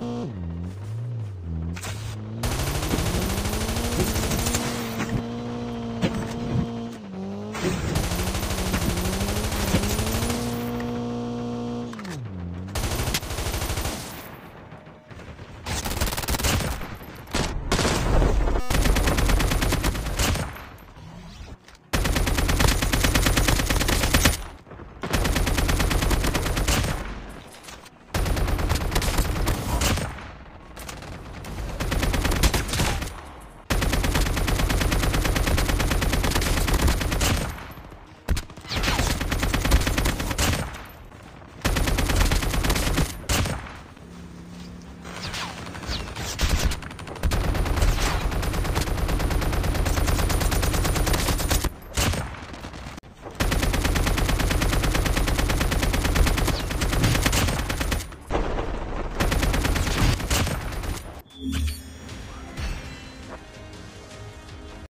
Hum.